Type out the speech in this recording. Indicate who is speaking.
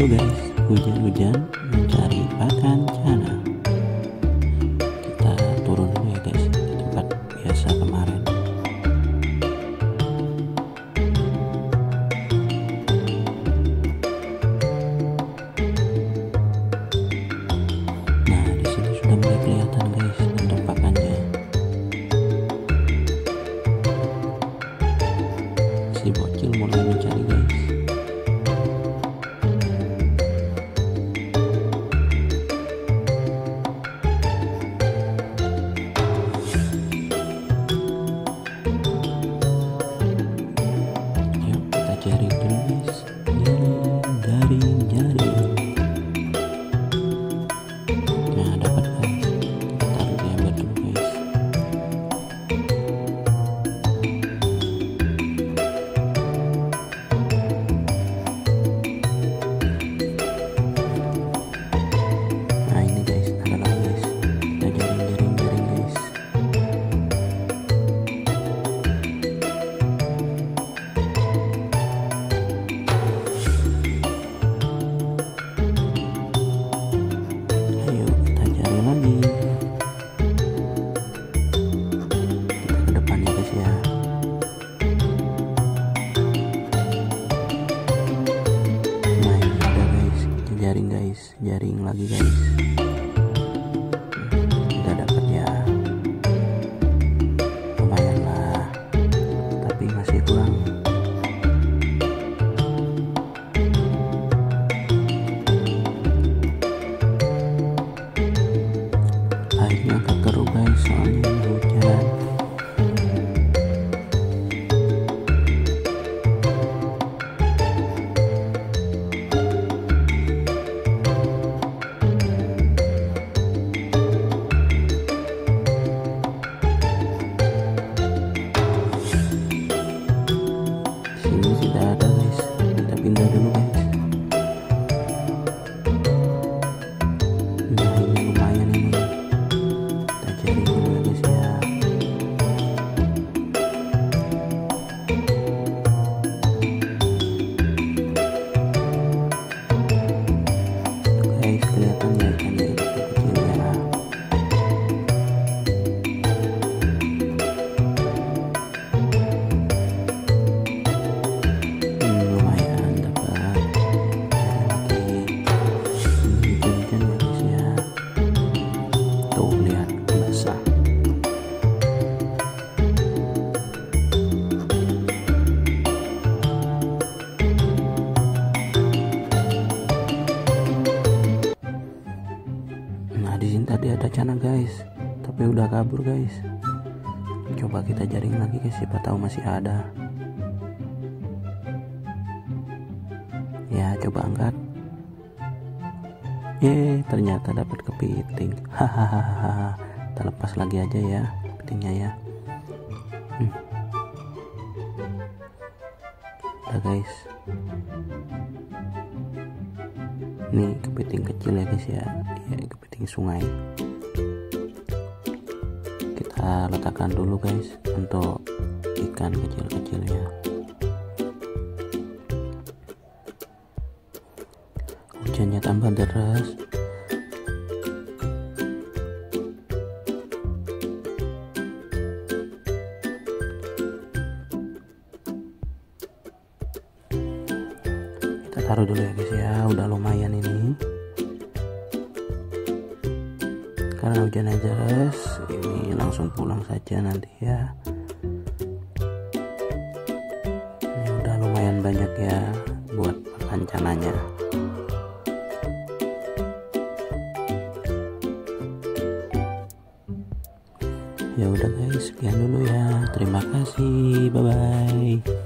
Speaker 1: Halo guys, hujan-hujan mencari pakan cana. Kita turun dulu ya guys, di tempat biasa kemarin. Nah, di sini sudah mulai kelihatan guys untuk pakannya. Si bocil mulai mencari guys. Lagi guys. Kita dapat ya. Lumayan lah, tapi masih kurang. airnya kekeruh guys soalnya hujan cana guys. Tapi udah kabur guys. Coba kita jaring lagi guys. Siapa tahu masih ada. Ya coba angkat. Eh ternyata dapat kepiting. Hahaha. Kita lepas lagi aja ya kepitingnya ya. Hmm. udah guys. Ini kepiting kecil ya guys ya. Ya kepiting sungai kita letakkan dulu guys untuk ikan kecil-kecilnya. Hujannya tambah deras. Kita taruh dulu ya guys ya. Udah lumayan ini karena hujannya deras ini langsung pulang saja nanti ya. Ini udah lumayan banyak ya buat makan cananya ya udah guys. Sekian dulu ya. Terima kasih. Bye bye